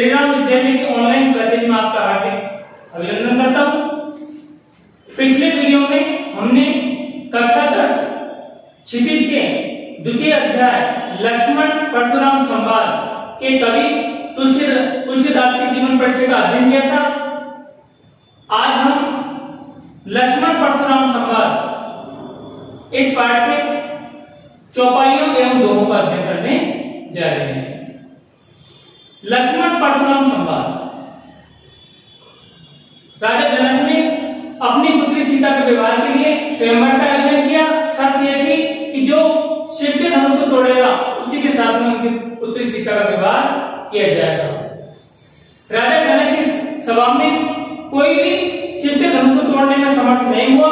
श्री राम विद्यालय की online classes में आपका हार्दिक अभिनंदन करता हूँ। पिछले वीडियो में हमने कक्षा दस, क्षितिज के द्वितीय अध्याय, लक्ष्मण परशुराम संवाद के कवि तुलसीदास के जीवन परिचय का अध्ययन किया था। आज हम लक्ष्मण परशुराम संवाद इस पाठ के चौपाइयों एवं दोहों का अध्ययन करने जा रहे हैं। लक्ष्मण परशुराम संवाद। राजा जनक ने अपनी पुत्री सीता के विवाह के लिए स्वयंवर का आयोजन किया। शर्त यह थी कि जो शिव के धनुष को तोड़ेगा, उसी के साथ में उनकी पुत्री सीता का विवाह किया जाएगा। राजा जनक की सभा में कोई भी शिव के धनुष को तोड़ने में समर्थ नहीं हुआ,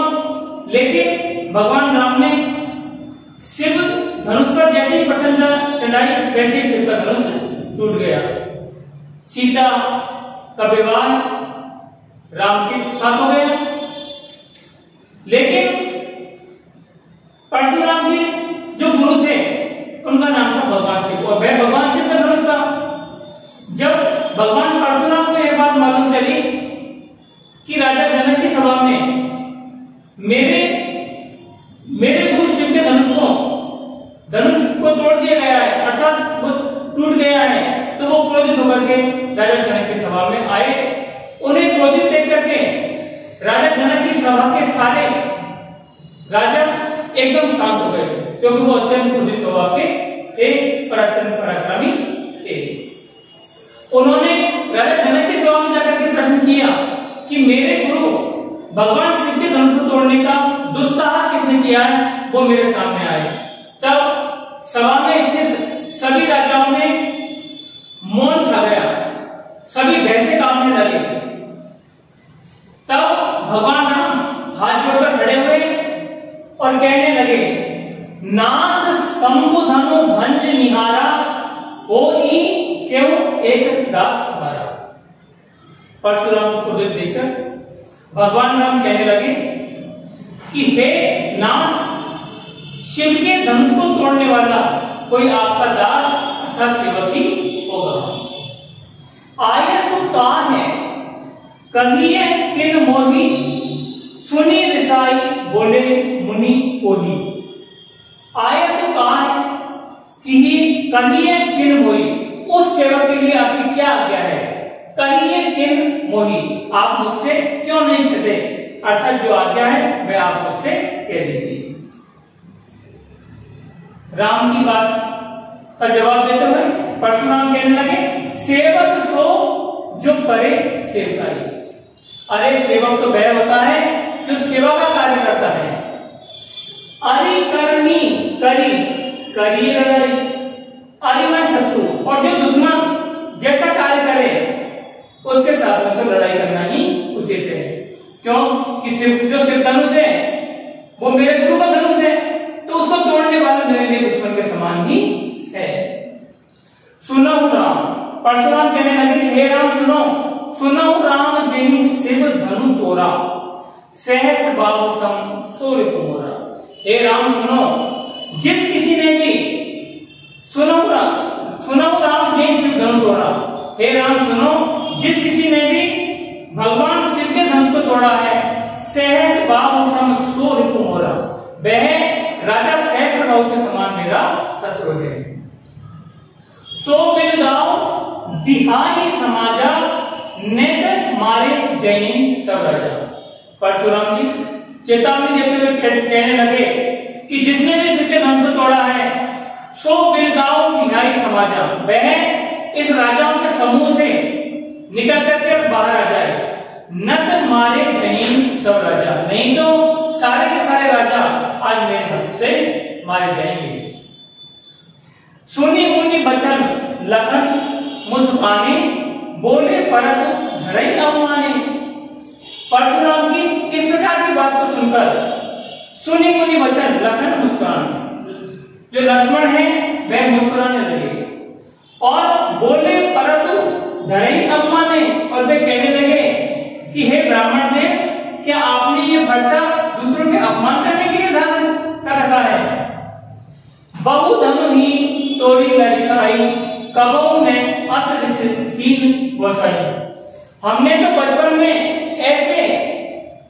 लेकिन भगवान राम ने शिव धनुष पर जैसे ही प्रशंसा चढ़ाई, वैसे ही शिव का धनुष टूट गया। सीता का विवाह राम के साथ हो गया लेकिन परशुराम के जो गुरु थे, उनका नाम था भगवान शिव। और वह भगवान शिव का धनुष था। जब भगवान परशुराम को यह बात मालूम चली गए क्योंकि वो अत्यंत क्रोधित स्वभाव के थे पर अत्यंत पराक्रमी थे। उन्होंने राजा जनक की सभा में जाकर के प्रश्न किया कि मेरे गुरु भगवान शिव के धनुष को तोड़ने का दुस्साहस किसने किया? है वो मेरे सामने आए। तब सभा में स्थित सभी राजाओं में मौन छा गया। सभी भय से कांपने लगे। तब भगवान राम हाथ जोड़कर खड़े हुए और कहने नाथ शंभु धनु भंज निहारा हो ई क्यों एक दास हमारा परशुराम को देखकर भगवान राम कहने लगे कि हे नाथ, शिव के धनुष को तोड़ने वाला कोई आपका दास अर्थात सेवक ही होगा। आय सुता है, कहिए किन मोही? सुनी रिसाई बोले मुनि कोही। आय सुता है कि कहिए किन मोही, उस सेवक के लिए आपकी क्या आज्ञा है? कहिए किन मोही, आप मुझसे क्यों नहीं कहते? अर्थात जो आज्ञा है वह आप मुझसे कह दीजिए। राम की बात का जवाब देते हुए परशुराम कहने लगे, सेवक सो जो करे सेवकाई अरे, सेवक तो वह होता है, जो सेवा का कार्य करता है। अरि करनी करी करी लड़ाई अरिमय शत्रु और जो दुश्मन जैसा कार्य करे, उसके साथ तो लड़ाई करना ही उचित है। क्यों? कि शिव, जो शिव धनुष है, वो मेरे गुरु का धनुष है तो उसको तोड़ने वाला मेरे लिए दुश्मन के समान ही है। सुनो राम, परशुराम कहने लगे हे राम, सुनो सुनो राम, जिन शिव धनु तोरा सहस बाबू सम सूर्य कुमोरा हे राम, सुनो जिस किसी ने भी सुनो राम सुनो राम जिन शिव धनु तोड़ा हे राम, सुनो, जिस किसी ने भी भगवान शिव के धनुष को तोड़ा है, सहस बाबू सम सूर्य कुमोरा वह राजा सहस्र बाबू के समान मेरा शत्रु है। सो बिल गाओ दिहाई समाजा नेत मारे जैन सब राजा। परशुराम जी, चेतावनी देते हुए कहने लगे कि जिसने भी के धनुष को तोड़ा है, सो बिल गाओ दिहाई समाजा। वह इस राजाओं के समूह से निकल करके बाहर आ जाए। नत मारे जैन सब राजा। नहीं तो सारे के सारे राजा आज मेरे हाथ से मारे जाएँगे। सुनी मुनि बचन लखन मुस्काने, बोले परस धरई अवमाने परशुराम की इस प्रकार की बात को सुनकर सुनी मुनि वचन, लखन मुस्कान जो लक्ष्मण है, वह मुस्कुराने लगे। और बोले परसु धरई अवमाने और वे कहने लगे कि हे ब्राह्मण देव क्या आपने ये वर्षा दूसरों के अपमान करने के लिए धारण कर रखा है? बहु धनु ही तोड़ी लड़काई कबो ने कीन गोसाई हमने तो बचपन में ऐसे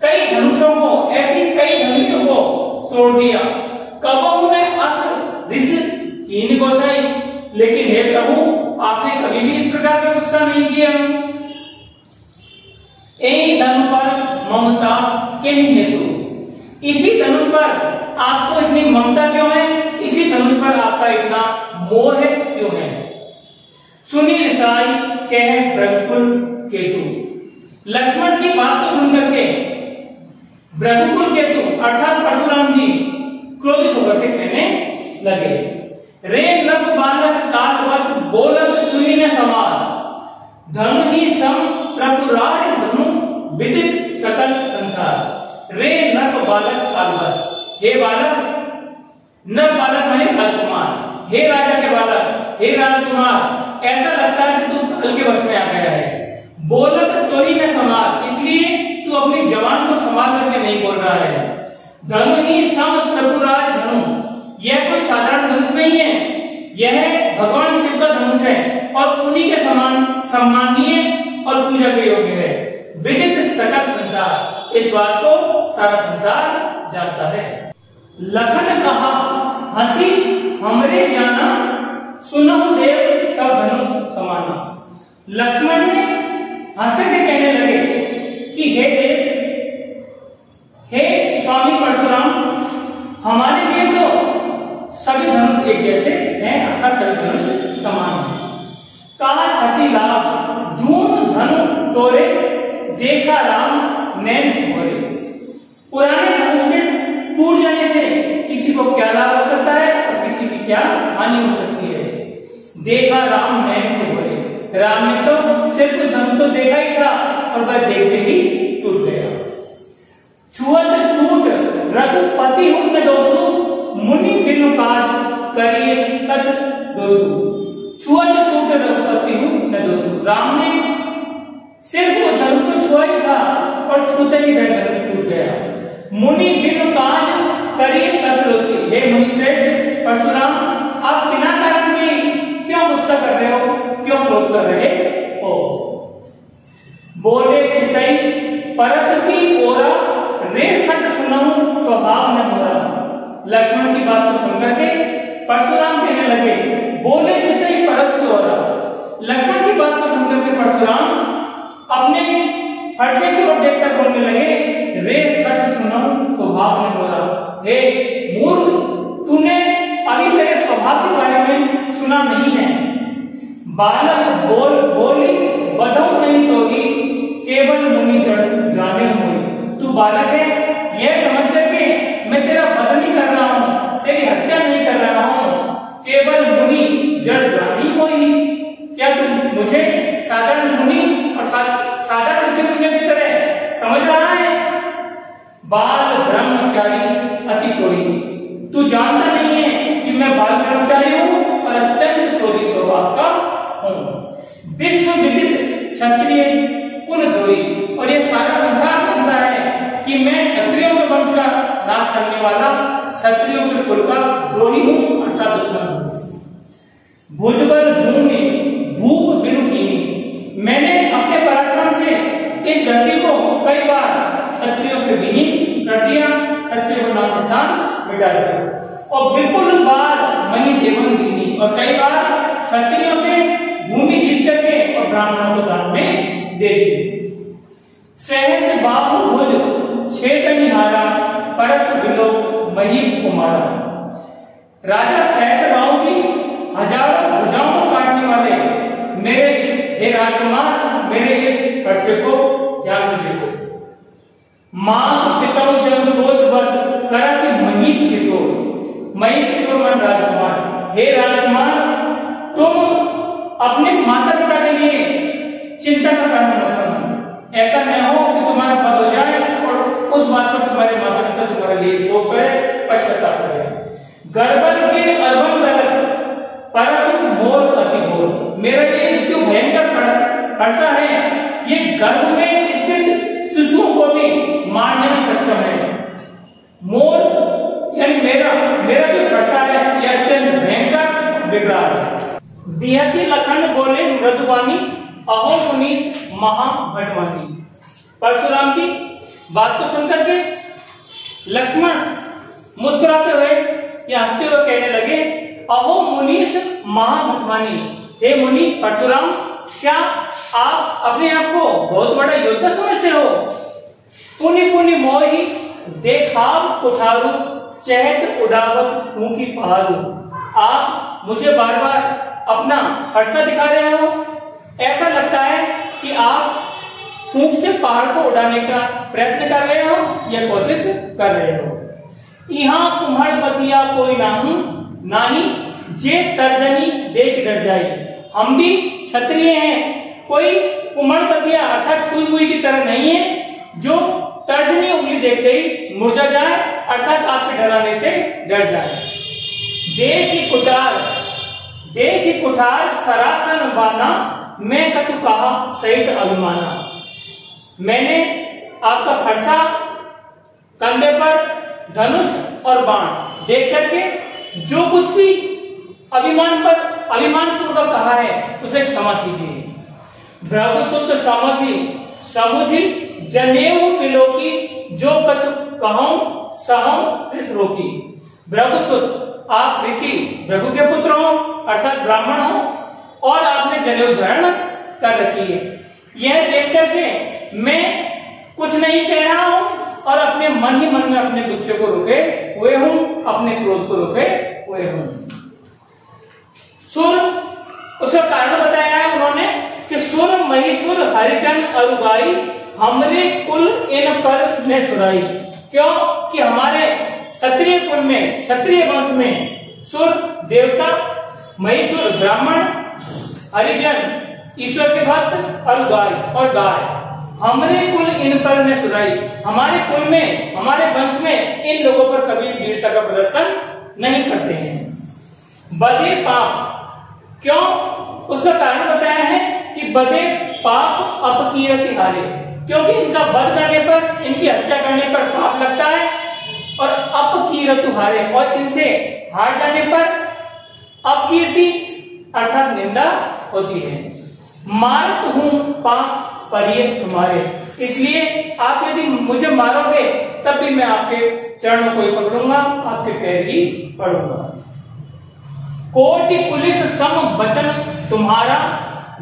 कई धनुषों को, ऐसी कई तोड़ दिया कब ने अस ऋषि कीन गोसाई लेकिन हे प्रभु, आपने कभी भी इस प्रकार का गुस्सा नहीं किया। एक धन पर ममता के हेतु इसी धनुष पर आपको इतनी ममता क्यों है? इसी धनुष पर आपका इतना मोह है क्यों है? सुनील साई, कह ब्रह्मकुल केतु लक्ष्मण की बात को सुनकर के ब्रह्मकुल केतु अर्थात परशुराम जी क्रोधित होकर के कहने लगे। रे नभ बालक कालवश बोलत तुरी ने समान। धनु ही सम प्रभु राज धनु विदित सकल संसार। रे नभ बालक कालवश हे बालक नभ बालक माने राजकुमार हे राजा के बालक, हे राजकुमार, ऐसा लगता है कि तू कल के वश में आ गया है। बोलत तो ही में संभाल इसलिए तू अपनी जवान को संभाल करके धनु ही सम प्रभु राज धनु यह कोई साधारण धनुष नहीं है। यह भगवान शिव का धनुष है और उन्हीं के समान सम्मानीय और पूजा के योग्य है। विदित सकल संसार, इस बात को सारा संसार जानता है। लखन कहा, हसी हमरे जाना सुनो देव सब धनुष समाना। लक्ष्मण ने हँसते कहने लगे कि हे देव हे स्वामी परशुराम हमारे लिए तो सभी धनुष एक जैसे हैं अर्थात सभी धनुष समान हैं। कहा छति लाभ, जून धनु तोरे, देखा राम नैन भोरे। पुराने धनुष के टूट जाने से किसी को क्या लाभ हो सकता है और किसी की क्या हानि हो सकती है? देखा राम नैन को भोरे। राम ने तो सिर्फ़ धनुष को देखा ही था और वह देखते ही टूट गया। दोस्तों छुअत टूट रघुपति हूँ, मैं दोस्तों, राम ने सिर्फ़ धनुष को छुआ ही था और छूते ही वह धनुष टूट गया। मुनि बिनु काज करिए तथ हे मुनि श्रेष्ठ, परशुराम, आप बिना कारण के क्यों गुस्सा कर रहे हो? क्यों क्रोध कर रहे हो? बोले, चितई, परस की ओरा, रे सट सुनऊ स्वभाव न मोरा। लक्ष्मण की बात को सुनकर के परशुराम कहने लगे बोले चितई परस की ओरा लक्ष्मण की बात को सुनकर के परशुराम अपने हर्षे की ओर देखकर बोलने लगे, रे सट सुनऊ स्वभाव न मोरा हे मूर्ख, तूने अभी मेरे स्वभाव के बारे में सुना नहीं है। बालक बोल, बोली बधो नहीं तो ही केवल मुनि जाने हुए तू बालक है, यह समझ करके मैं तेरा वध नहीं कर रहा हूँ, तेरी हत्या नहीं कर रहा हूँ। केवल मुनि जड़ जानी कोई। क्या तुम मुझे साधारण मुनि और साधारण ऋषि मुनि की तरह समझ रहा है? बाल ब्रह्मचारी अति कोई। तू जानता नहीं है कि मैं बाल ब्रह्मचारी हूँ? और बिल्कुल बार मनी देवन गिनी और कई बार क्षत्रियों से भूमि जीत करके और ब्राह्मणों को दान में दे दी सहस बाहु भुज छेद निहारा परस मही कुमारा। राजा सहस बाहु की हज़ारों भुजाओं को काटने वाले, मेरे हे राजकुमार, मेरे इस खर्चे को ध्यान से देखो। माँ पिताओं किशोरमन राजकुमार। हे राजकुमार, तुम अपने माता पिता के लिए चिंता का कारण मत बनो। ऐसा न हो कि तुम्हारा पद हो जाए और उस बात पर तुम्हारे माता पिता तुम्हारे लिए शोक करे, पश्चाताप करे। गर्भन के अर्बन गलत मोर अति मेरा ये जो भयंकर है, ये गर्भ में मोर, मेरा जो हर्षा है, यह अत्यंत भयंकर विग्रह है। बिहसी लखन बोले मृदुवानी अहो मुनीस महाभटवानी परशुराम की बात को सुनकर के लक्ष्मण मुस्कुराते हुए या हँसते हुए कहने लगे, अहो मुनीस महाभटवानी हे मुनि परशुराम, क्या आप अपने आप को बहुत बड़ा योद्धा समझते हो? पुनि पुनि मोही देखाव कुठारू चहट उड़ावत हूँ की पहाड़ू आप मुझे बार बार अपना हर्षा दिखा रहे हो? ऐसा लगता है कि आप फूक से पहाड़ को उड़ाने का प्रयत्न कर रहे हो या कोशिश कर रहे हो। यहाँ कुम्हड़ बतिया कोई ना हूँ जे तर्जनी देख डर जाए। हम भी क्षत्रिय हैं। कोई कुम्हड़ बतिया अर्थात छुई हुई की तरह नहीं है। जो तर्जनी उंगली देखते ही मुरझा जाए अर्थात आपके डराने से डर जाए देह की कुटार देह की कुठार सरासन बाना, मैं कछु कहा सहित अभिमाना। मैंने आपका फरसा, कंधे पर धनुष और बाण देख करके जो कुछ भी अभिमान पर अभिमान पूर्वक कहा है, उसे क्षमा कीजिए। भ्रभु समझी समुझी जनेऊ की जो कछु कहूँ रोकी आप ऋषि रघु के पुत्र हो, अर्थात ब्राह्मण हो, और आपने जनेऊ धारण कर रखी है। यह देख करके मैं कुछ नहीं कह रहा हूँ, और अपने मन ही मन में अपने गुस्से को रुके हुए हूँ, अपने क्रोध को रुके हुए हूँ। सुर उसका कारण बताया है उन्होंने कि सुर महीसुर हरिचंद अरुगाई, हमरे कुल इन पर ने सुराई। क्यों? कि हमारे क्षत्रिय कुल में, क्षत्रिय वंश में सुर, देवता महीसुर ब्राह्मण, हरिजन, ईश्वर के भक्त और गाय और गाय। हमारे कुल इन पर ने सुनाई। हमारे कुल में, हमारे वंश में इन लोगों पर कभी वीरता का प्रदर्शन नहीं करते हैं। बदे पाप। क्यों? उसका कारण बताया है कि बदे पाप अपकीर्ति हारे क्योंकि इनका वध करने पर, इनकी हत्या करने पर पाप लगता है और अपकीर्ति हारे और इनसे हार जाने पर अपकीर्ति अर्थात निंदा होती है। मारत हूँ पाप परिय तुम्हारे। इसलिए आप यदि मुझे मारोगे, तब भी मैं आपके चरणों को ही पकड़ूँगा, आपके पैर ही पढ़ूँगा कोटि पुलिस सम वचन तुम्हारा,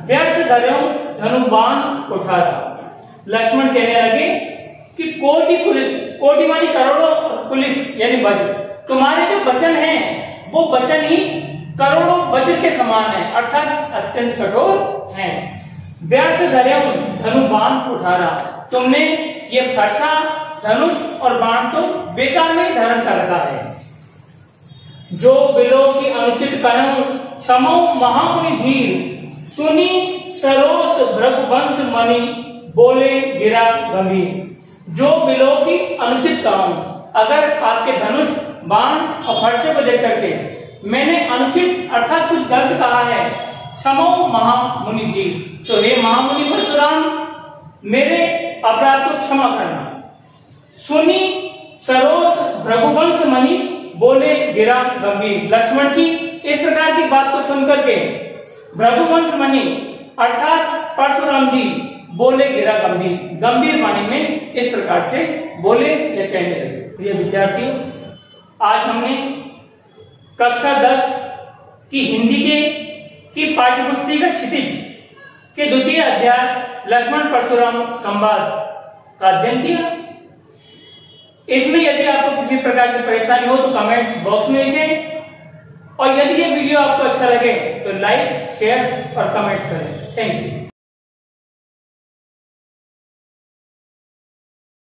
व्यर्थ धर्म धनुबान उठाता। लक्ष्मण कहने लगे कि कोटि पुलिस कोटि मानी करोड़ों पुलिस, यानी वज्र तुम्हारे जो वचन हैं, वो वचन ही करोड़ों वज्र के समान है, अर्थात अत्यंत कठोर है। व्यर्थ धर्म धनु बाण उठा रहा तुमने ये फरसा, धनुष और बाण तो बेकार में धारण कर रखा है। जो बिलो की अनुचित कर्म क्षमो महामुनि धीर, सुनी सरोस भ्रघुवंश मणि बोले गिरा गंभीर जो बिलो की अनुचित काम, अगर आपके धनुष बाण और फरसे को देख करके, मैंने अनुचित अर्थात कुछ गलत कहा है, क्षमो महामुनि जी तो हे महामुनि परशुराम, मेरे अपराध को क्षमा करना। सुनी सरोस भ्रघुवंश मणि, बोले गिरा गंभीर लक्ष्मण की इस प्रकार की बात को सुनकर के भ्रघुवंश मणि, अर्थात परशुराम जी बोले गिरा गंभीर। गंभीर वाणी में इस प्रकार से बोले या कहने लगे। ये विद्यार्थियों, आज हमने कक्षा दस की हिंदी के, की पाठ्यपुस्तक क्षितिज के द्वितीय अध्याय लक्ष्मण परशुराम संवाद का अध्ययन किया। इसमें यदि आपको किसी प्रकार की परेशानी हो तो कमेंट्स बॉक्स में लिखें। और यदि ये वीडियो आपको अच्छा लगे तो लाइक शेयर और कमेंट्स करें। Thank you